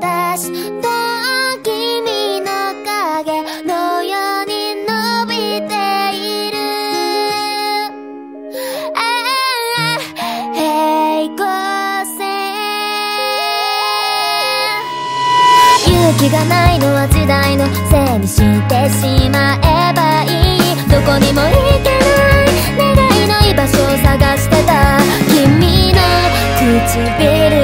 私と君の影のように伸びている。平行線勇気がないのは時代のせいにしてしまえばいい。どこにも行けない願いの居場所を探してた。君の唇。